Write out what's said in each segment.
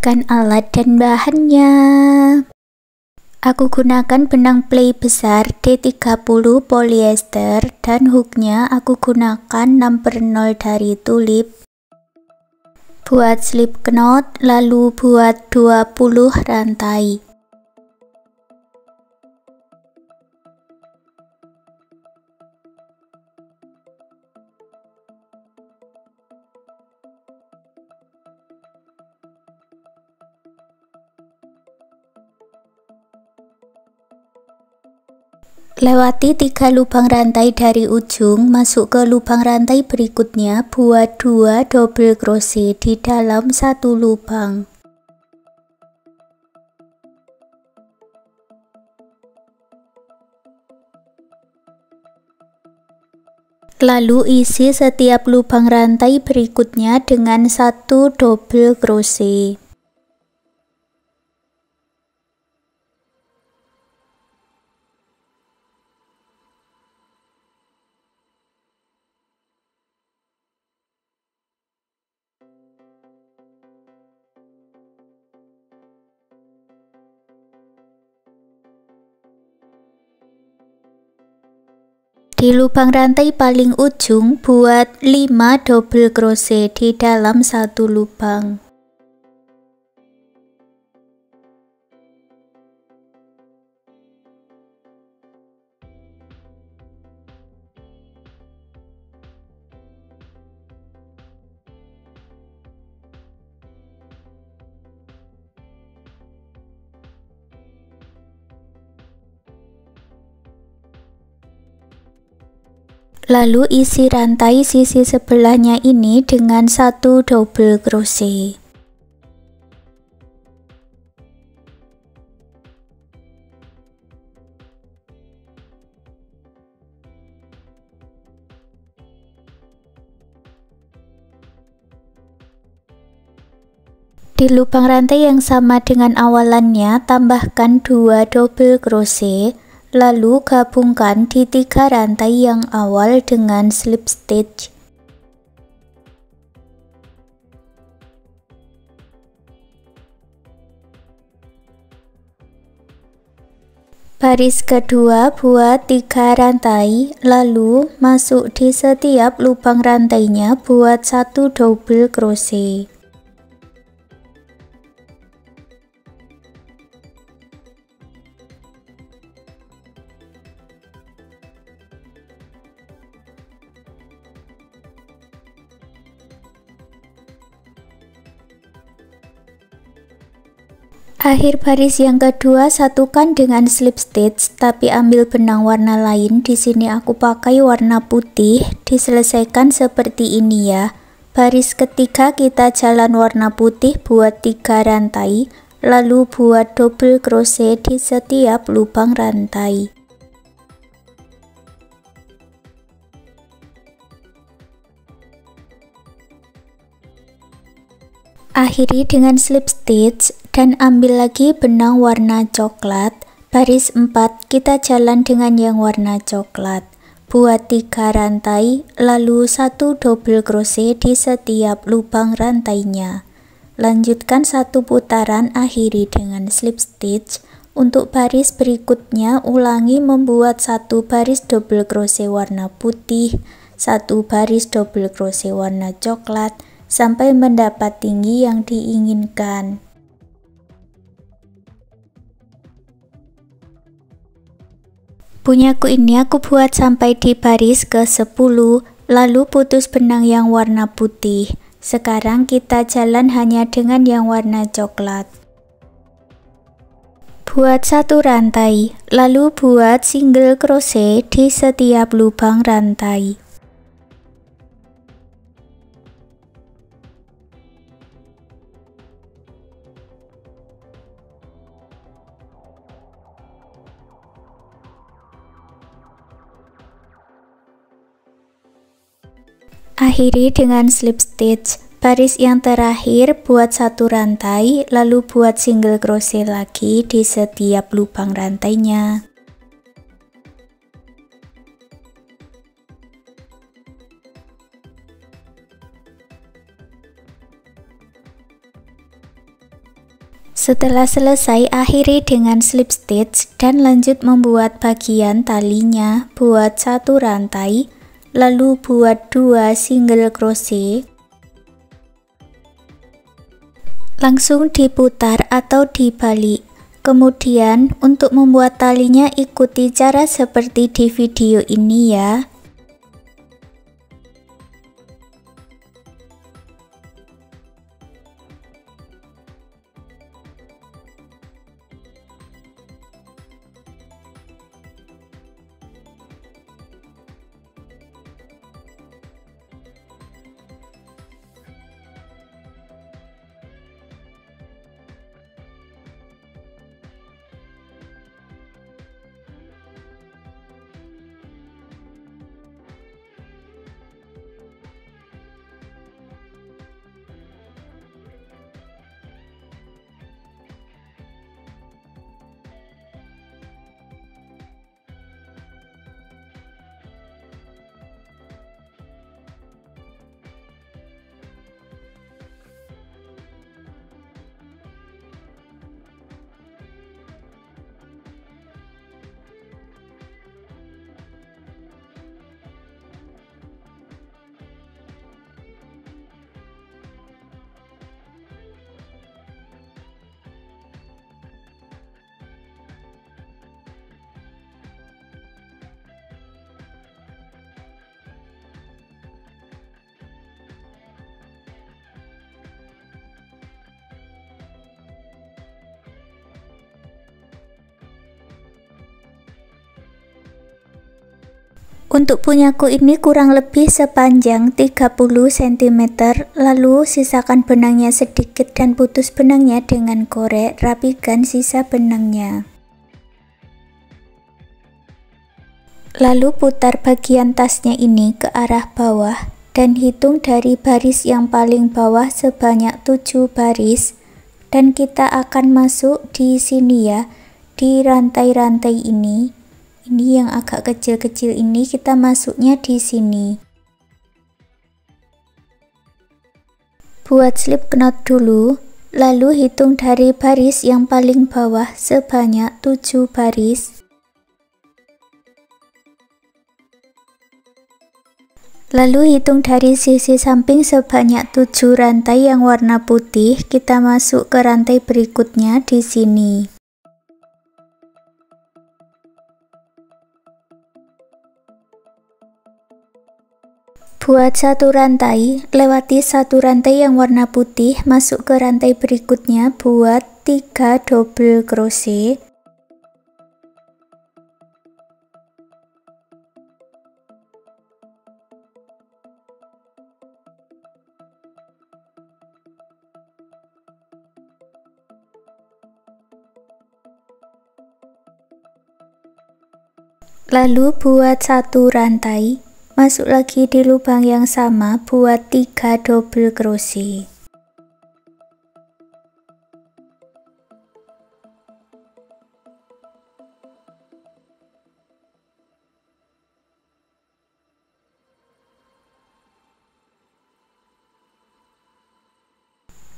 Siapkan alat dan bahannya. Aku gunakan benang play besar D30 polyester dan hooknya aku gunakan number 0 dari tulip. Buat slip knot lalu buat 20 rantai. Lewati tiga lubang rantai dari ujung, masuk ke lubang rantai berikutnya, buat dua double crochet di dalam satu lubang. Lalu isi setiap lubang rantai berikutnya dengan satu double crochet. Di lubang rantai paling ujung buat 5 double crochet di dalam satu lubang. Lalu isi rantai sisi sebelahnya ini dengan satu double crochet. Di lubang rantai yang sama dengan awalannya, tambahkan dua double crochet Lalu gabungkan di tiga rantai yang awal dengan slip stitch. Baris kedua buat tiga rantai, lalu masuk di setiap lubang rantainya buat satu double crochet. Akhir baris yang kedua satukan dengan slip stitch tapi ambil benang warna lain. Di sini aku pakai warna putih. Diselesaikan seperti ini ya. Baris ketiga kita jalan warna putih buat tiga rantai, lalu buat double crochet di setiap lubang rantai. Akhiri dengan slip stitch dan ambil lagi benang warna coklat. Baris 4 kita jalan dengan yang warna coklat. Buat tiga rantai, lalu satu double crochet di setiap lubang rantainya. Lanjutkan satu putaran, akhiri dengan slip stitch. Untuk baris berikutnya, ulangi membuat satu baris double crochet warna putih, satu baris double crochet warna coklat, sampai mendapat tinggi yang diinginkan. Punyaku ini aku buat sampai di baris ke 10, lalu putus benang yang warna putih. Sekarang kita jalan hanya dengan yang warna coklat. Buat satu rantai, lalu buat single crochet di setiap lubang rantai. Akhiri dengan slip stitch. Baris yang terakhir buat satu rantai, lalu buat single crochet lagi di setiap lubang rantainya. Setelah selesai, akhiri dengan slip stitch dan lanjut membuat bagian talinya. Buat satu rantai, lalu buat dua single crochet. Langsung diputar atau dibalik. Kemudian, untuk membuat talinya ikuti cara seperti di video ini ya. Untuk punyaku ini kurang lebih sepanjang 30 cm, lalu sisakan benangnya sedikit dan putus benangnya dengan korek, rapikan sisa benangnya. Lalu putar bagian tasnya ini ke arah bawah dan hitung dari baris yang paling bawah sebanyak 7 baris dan kita akan masuk di sini ya, di rantai-rantai ini ini yang agak kecil-kecil ini kita masuknya di sini buat slip knot dulu lalu hitung dari baris yang paling bawah sebanyak 7 baris Lalu hitung dari sisi samping sebanyak 7 rantai yang warna putih, kita masuk ke rantai berikutnya di sini. Buat satu rantai, lewati satu rantai yang warna putih, masuk ke rantai berikutnya, buat 3 double crochet. Lalu buat satu rantai Masuk lagi di lubang yang sama, buat 3 double crochet.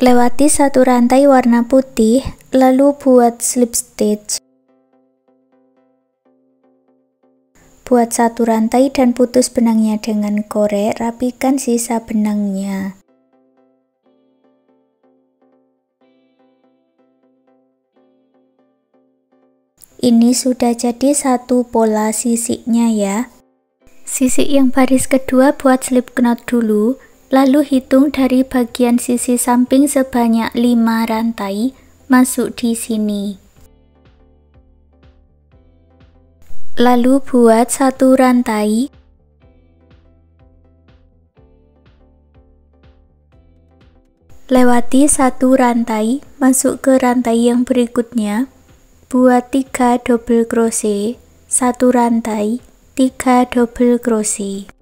Lewati satu rantai warna putih, lalu buat slip stitch. Buat satu rantai dan putus benangnya dengan korek, rapikan sisa benangnya. Ini sudah jadi satu pola sisiknya ya. Sisik yang baris kedua buat slip knot dulu, lalu hitung dari bagian sisi samping sebanyak 5 rantai, masuk di sini. Lalu buat satu rantai Lewati satu rantai, masuk ke rantai yang berikutnya. Buat tiga double crochet, satu rantai, tiga double crochet.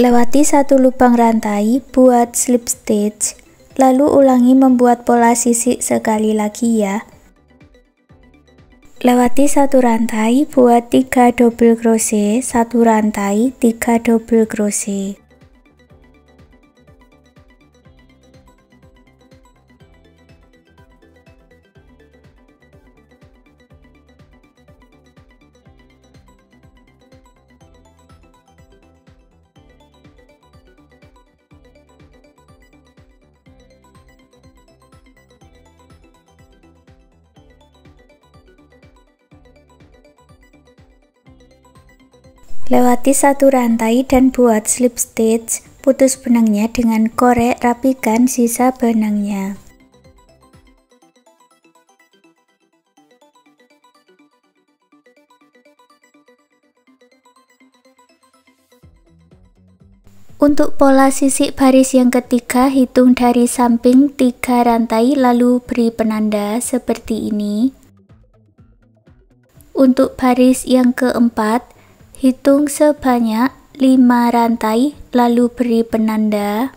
Lewati satu lubang rantai, buat slip stitch, lalu ulangi membuat pola sisik sekali lagi ya. Lewati satu rantai, buat 3 double crochet, satu rantai, 3 double crochet. Lewati satu rantai dan buat slip stitch, putus benangnya dengan korek rapikan sisa benangnya. Untuk pola sisik baris yang ketiga, hitung dari samping tiga rantai lalu beri penanda seperti ini. Untuk baris yang keempat, Hitung sebanyak 5 rantai, lalu beri penanda.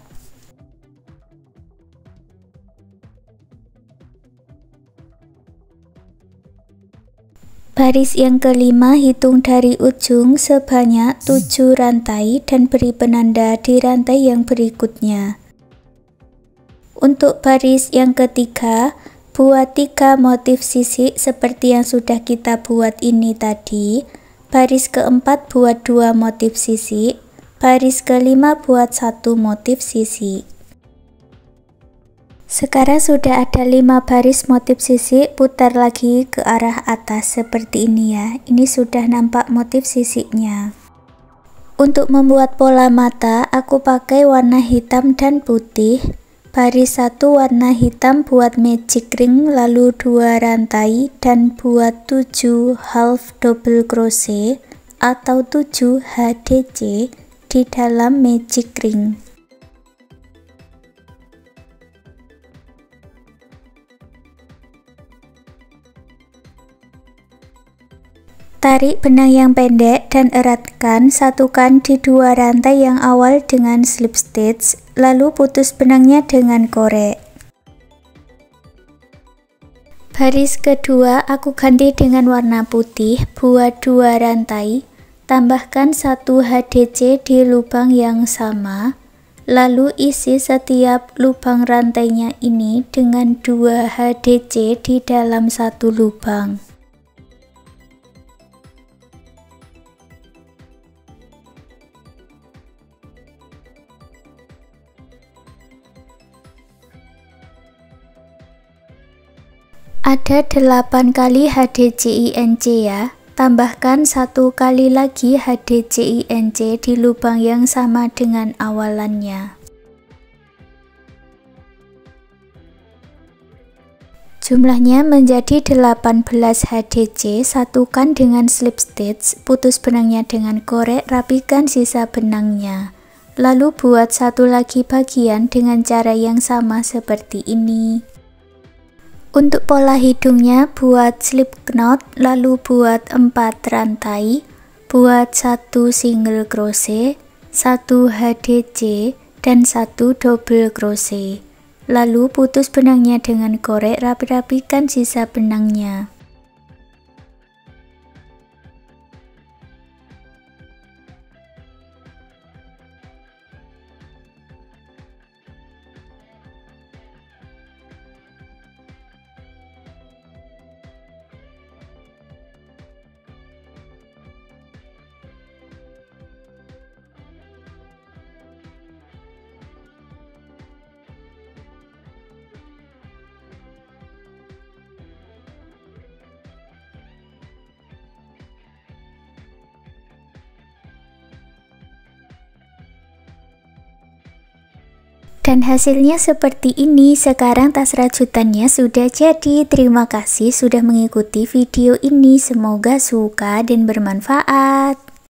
Baris yang kelima hitung dari ujung sebanyak 7 rantai dan beri penanda di rantai yang berikutnya. Untuk baris yang ketiga, buat tiga motif sisik seperti yang sudah kita buat ini tadi Baris keempat buat dua motif sisi, baris kelima buat satu motif sisi. Sekarang sudah ada lima baris motif sisi, putar lagi ke arah atas seperti ini ya. Ini sudah nampak motif sisinya. Untuk membuat pola mata, aku pakai warna hitam dan putih. Baris satu warna hitam buat magic ring lalu dua rantai dan buat 7 half double crochet atau 7 HDC di dalam magic ring. Tarik benang yang pendek dan eratkan, satukan di dua rantai yang awal dengan slip stitch, lalu putus benangnya dengan korek. Baris kedua aku ganti dengan warna putih, buat dua rantai, tambahkan satu HDC di lubang yang sama, lalu isi setiap lubang rantainya ini dengan dua HDC di dalam satu lubang. Ada 8 kali HDCINC ya. Tambahkan satu kali lagi HDCINC di lubang yang sama dengan awalannya. Jumlahnya menjadi 18 HDC, satukan dengan slip stitch, putus benangnya dengan korek, rapikan sisa benangnya. Lalu buat satu lagi bagian dengan cara yang sama seperti ini. Untuk pola hidungnya buat slip knot lalu buat 4 rantai, buat satu single crochet, satu HDC dan satu double crochet. Lalu putus benangnya dengan korek rapi-rapikan sisa benangnya. Dan hasilnya seperti ini, sekarang tas rajutannya sudah jadi. Terima kasih sudah mengikuti video ini, semoga suka dan bermanfaat.